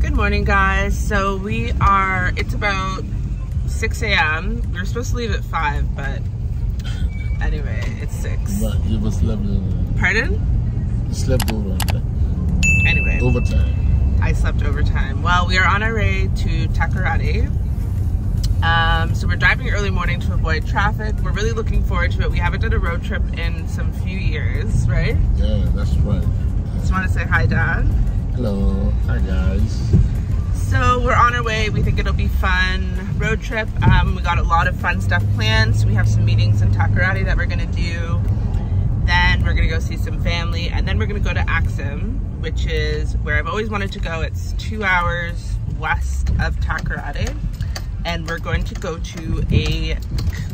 Good morning, guys. So we are, it's about 6 a.m. We were supposed to leave at 5, but anyway, it's 6. But you was slept over. Pardon? You slept over. Anyway, Overtime. I slept overtime. Well, we are on our way to Takoradi. Um, so we're driving early morning to avoid traffic. We're really looking forward to it. We haven't done a road trip in some few years, right? Yeah, that's right. Just want to say hi, Dad. Hello. Hi, guys. So we're on our way. We think it'll be fun road trip. Um, we got a lot of fun stuff planned. So we have some meetings in Takoradi that we're gonna do. Then we're gonna go see some family, and then we're gonna go to Axim, which is where I've always wanted to go. It's two hours west of Takoradi, and we're going to go to a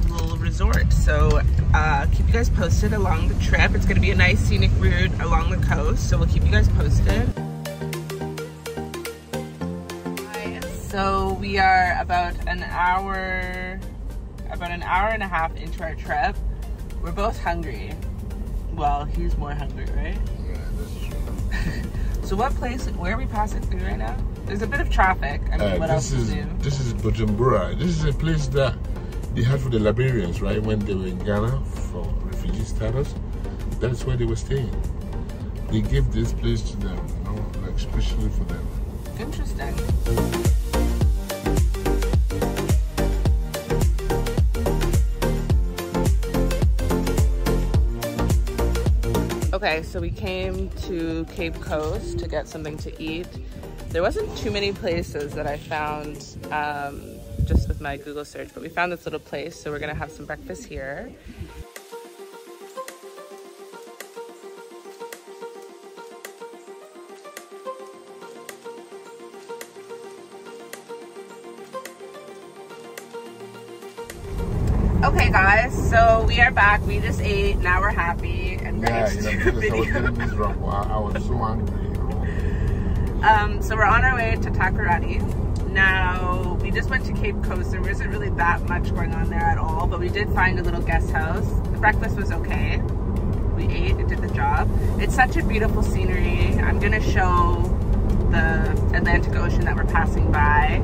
cool resort. So uh, keep you guys posted along the trip. It's gonna be a nice scenic route along the coast, so we'll keep you guys posted. So we are about an hour, about an hour and a half into our trip. We're both hungry. Well, he's more hungry, right? Yeah, that's true. So what place, where are we passing through right now? There's a bit of traffic. I mean, Uh, what this else is new? this is Buduburam. This is a place that they had for the Liberians, right? When they were in Ghana for refugee status, that's where they were staying. They gave this place to them, you know, like especially for them. Interesting. Okay, so we came to Cape Coast to get something to eat. There wasn't too many places that I found um, just with my Google search, but we found this little place, so we're gonna have some breakfast here. We are back. We just ate. Now we're happy and ready Yeah, to know, do a because I was video. miserable. I, I was so you know. Um, so we're on our way to Takoradi. Now, we just went to Cape Coast. There wasn't really that much going on there at all, but we did find a little guest house. The breakfast was okay. We ate, it did the job. It's such a beautiful scenery. I'm gonna show the Atlantic Ocean that we're passing by.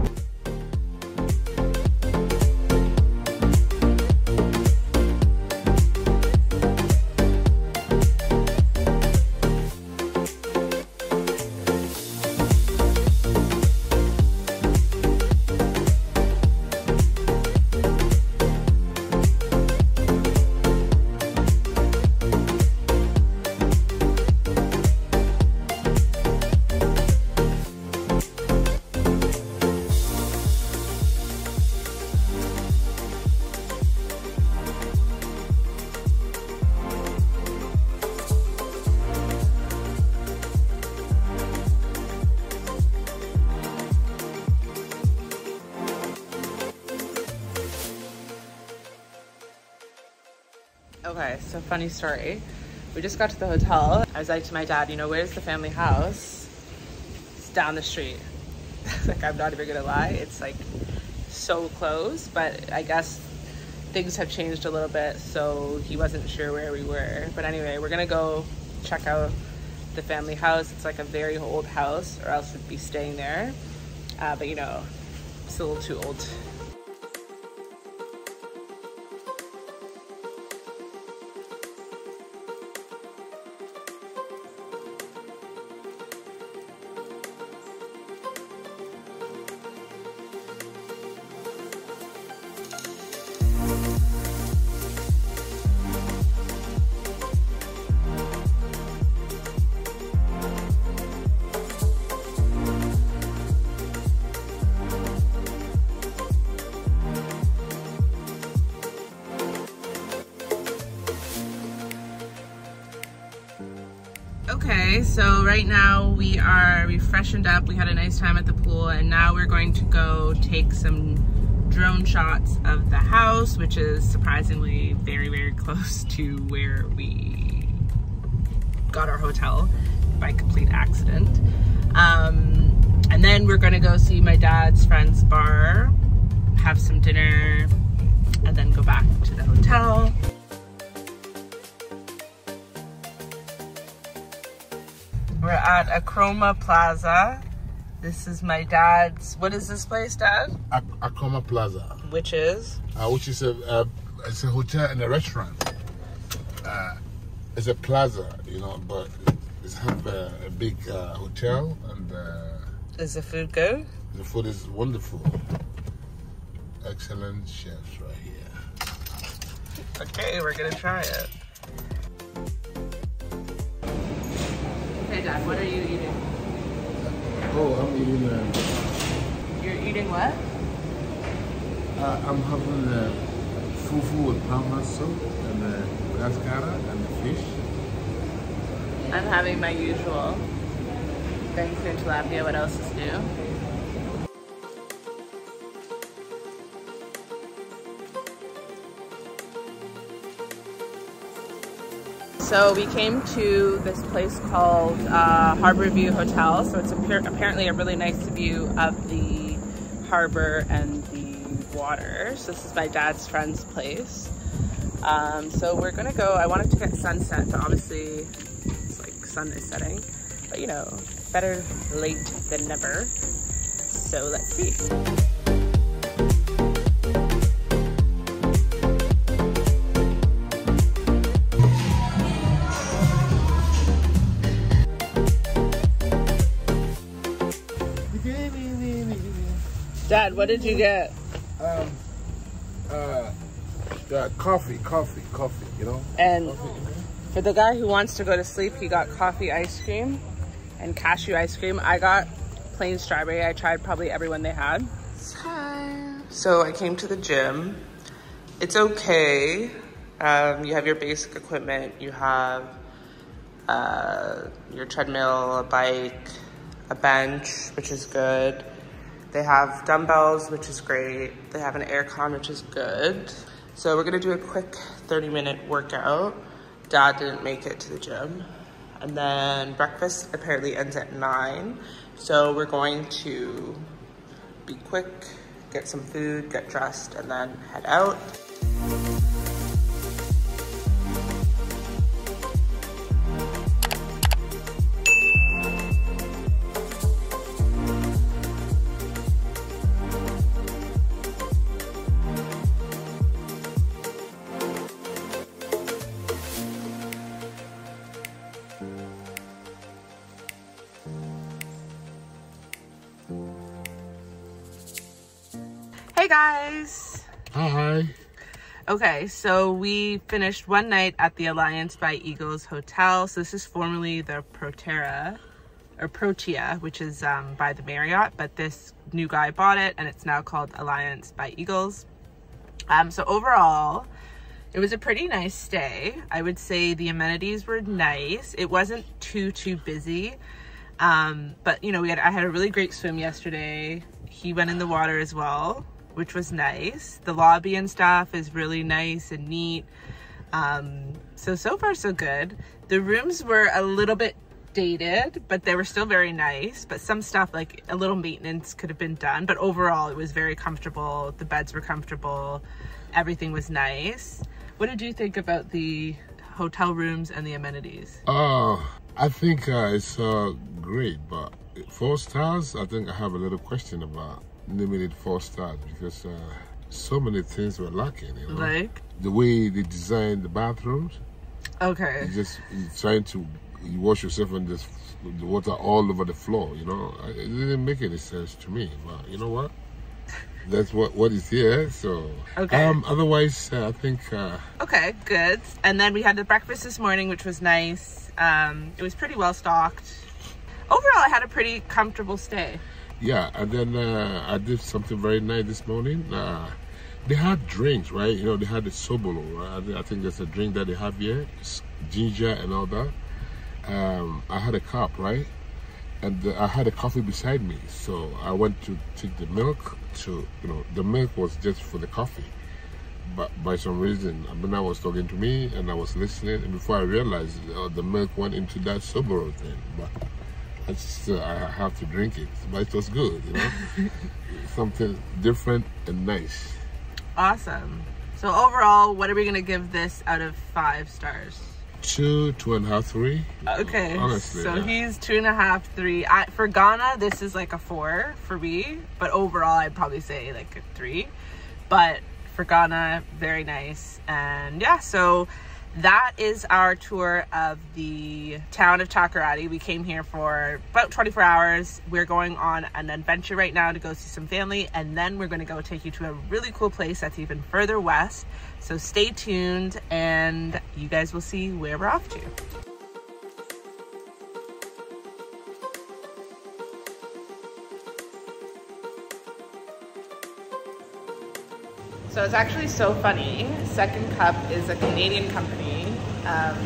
Okay, so funny story. We just got to the hotel. I was like to my dad, you know, where's the family house? It's down the street. like, I'm not even gonna lie, it's like so close, but I guess things have changed a little bit, so he wasn't sure where we were. But anyway, we're gonna go check out the family house. It's like a very old house, or else we'd be staying there. Uh, but you know, it's a little too old Okay, so right now we are freshened up. We had a nice time at the pool, and now we're going to go take some drone shots of the house, which is surprisingly very, very close to where we got our hotel by complete accident. Um, and then we're gonna go see my dad's friend's bar, have some dinner, and then go back to the hotel. We're at Acroma Plaza This is my dad's. What is this place, Dad? Ak- Akoma Plaza, Which is? uh, which is a uh, it's a hotel and a restaurant. Uh, it's a plaza, you know, but it's have a, a big uh, hotel and uh, Is the food good? the food is wonderful. Excellent chefs right here. Okay, we're gonna try it. Dad, what are you eating? Oh, I'm eating. Uh, You're eating what? uh, I'm having uh, fufu with palma soup and uh, cascara and fish. I'm having my usual banku tilapia. What else is new? So we came to this place called uh, Harbor View Hotel. So it's appar- apparently a really nice view of the harbor and the water. So this is my dad's friend's place. Um, so we're gonna go. I wanted to get sunset, but obviously it's like sun is setting. But you know, better late than never. So let's see. What did you get? Um, uh, yeah, coffee, coffee, coffee, you know? And for the guy who wants to go to sleep, he got coffee ice cream and cashew ice cream. I got plain strawberry. I tried probably everyone they had. So I came to the gym. It's okay. Um, you have your basic equipment. You have uh, your treadmill, a bike, a bench, which is good. They have dumbbells, which is great. They have an aircon, which is good. So we're gonna do a quick 30 minute workout. Dad didn't make it to the gym. And then breakfast apparently ends at nine. So we're going to be quick, get some food, get dressed, and then head out. Hey guys! Hi. Okay, so we finished one night at the Alliance by Eagles Hotel. So this is formerly the Proterra or Protea, which is um, by the Marriott, but this new guy bought it and it's now called Alliance by Eagles. Um, so overall, it was a pretty nice stay. I would say the amenities were nice. It wasn't too too busy, um, but you know we had I had a really great swim yesterday. He went in the water as well, which was nice. The lobby and stuff is really nice and neat. Um, so so far so good. The rooms were a little bit dated, but they were still very nice. But some stuff like a little maintenance could have been done. But overall, it was very comfortable. The beds were comfortable. Everything was nice. What did you think about the hotel rooms and the amenities? Uh, I think uh, it's uh, great, but four stars, I think I have a little question about it four stars because uh, so many things were lacking. You know? Like, the way they designed the bathrooms, okay, you just you're trying to you wash yourself and just the water all over the floor. You know, it didn't make any sense to me. But you know what? That's what what is here. So Okay. um, otherwise, uh, I think uh, okay, good. And then we had the breakfast this morning, which was nice. Um, it was pretty well stocked. Overall, I had a pretty comfortable stay. Yeah, and then uh, I did something very nice this morning. Uh, they had drinks, right? You know, they had the sobolo, right? I think there's a drink that they have here, s- ginger and all that. Um, I had a cup, right? And uh, I had a coffee beside me, so I went to take the milk. To you know, the milk was just for the coffee, but by some reason, Abena was talking to me, and I was listening, and before I realized, uh, the milk went into that sobolo thing, but. I just uh, I have to drink it, but it was good, you know, something different and nice. Awesome. So overall, what are we gonna give this out of five stars? two, two and a half, three. Okay. Honestly, so yeah. he's two and a half, three. I, for Ghana, this is like a four for me, but overall, I'd probably say like a three. But for Ghana, very nice. And yeah, so that is our tour of the town of Takoradi. We came here for about 24 hours. We're going on an adventure right now to go see some family, and then we're going to go take you to a really cool place that's even further west. So stay tuned, and you guys will see where we're off to. So it's actually so funny. Second Cup is a Canadian company, um,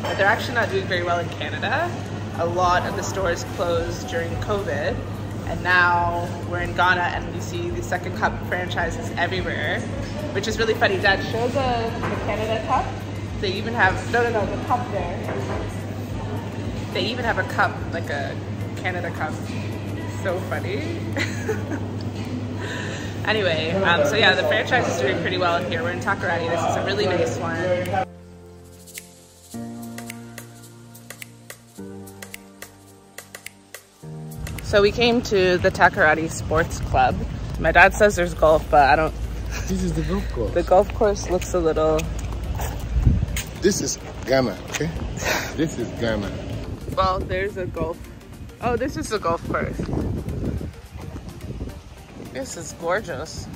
but they're actually not doing very well in Canada. A lot of the stores closed during COVID, and now we're in Ghana and we see the Second Cup franchises everywhere, which is really funny. Dad, show the, the Canada Cup. They even have, no, no, no, the cup there. They even have a cup, like a Canada Cup. So funny. Anyway, um, so yeah, the franchise is doing pretty well here. We're in Takoradi. This is a really nice one. So we came to the Takoradi Sports Club. My dad says there's golf, but I don't. This is the golf course. The golf course looks a little. This is Ghana, okay? this is Ghana. Well, there's a golf. Oh, this is the golf course. This is gorgeous.